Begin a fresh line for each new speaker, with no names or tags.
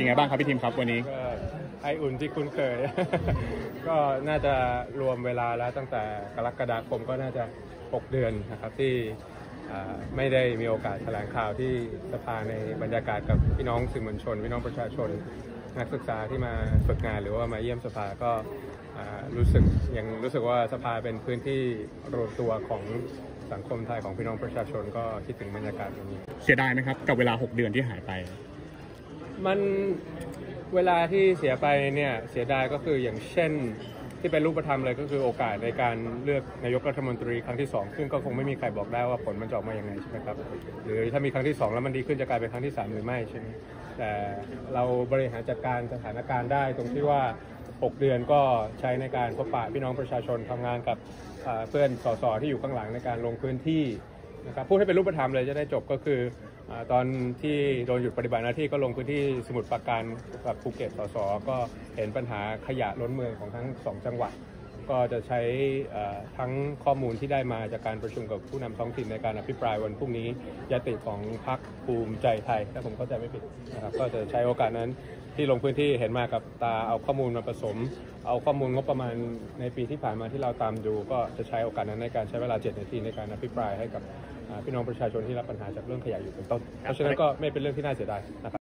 ยังไงบ้างครับพี่ทีมครับวันนี้
ก็ไออุ่นที่คุ้นเคย ก็น่าจะรวมเวลาแล้วตั้งแต่กรกฎาคมก็น่าจะ 6 เดือนนะครับที่อ่าไม่ได้มีโอกาสแถลงข่าวที่สภาในบรรยากาศกับพี่น้องสื่อมวลชน พี่น้องประชาชน นักศึกษาที่มาฝึกงานหรือว่ามาเยี่ยมสภาก็อ่ารู้สึกยังรู้สึกว่าสภาเป็นพื้นที่รวมตัวของสังคมไทยของพี่น้องประชาชน ก็คิดถึงบรรยากาศตรงนี้
เสียดายไหมครับกับเวลา 6 เดือนที่หายไป
มันเวลาที่เสียไปเนี่ยเสียดายก็คืออย่างเช่น ที่เป็นรูปธรรมเลยก็คือโอกาสในการเลือกนายกรัฐมนตรีครั้งที่สองซึ่งก็คงไม่มีใครบอกได้ว่าผลมันจะออกมาอย่างไงใช่ไหมครับหรือถ้ามีครั้งที่สองแล้วมันดีขึ้นจะกลายเป็นครั้งที่สามหรือไม่ใช่ไหมแต่เราบริหารจัดการสถานการณ์ได้ตรงที่ว่า 6 เดือนก็ใช้ในการพบปะพี่น้องประชาชนทำงานกับอ่าเพื่อนสสที่อยู่ข้างหลังในการลงพื้นที่ นะครับพูดให้เป็นรูปธรรมเลยจะได้จบก็คืออตอนที่โดนหยุดปฏิบัติหน้าที่ก็ลงพื้นที่สมุทรปราการกับภูเก็ตสสก็เห็นปัญหาขยะล้นเมืองของทั้งสองจังหวัด ก็จะใช้ทั้งข้อมูลที่ได้มาจากการประชุมกับผู้นำท้องถิ่นในการอภิปรายวันพรุ่งนี้ยติของพรรคภูมิใจไทยถ้าผมเข้าใจไม่ผิดนะครับก็จะใช้โอกาสนั้น ที่ลงพื้นที่เห็นมากับตาเอาข้อมูลมาผสม เอาข้อมูลงบประมาณในปีที่ผ่านมาที่เราตามดู ก็จะใช้โอกาสนั้นในการใช้เวลา 7 นาทีในการอภิปรายให้กับพี่น้องประชาชนที่รับปัญหาจากเรื่องขยะอยู่เป็นต้น เพราะฉะนั้นก็ไม่เป็นเรื่องที่น่าเสียดายนะครับ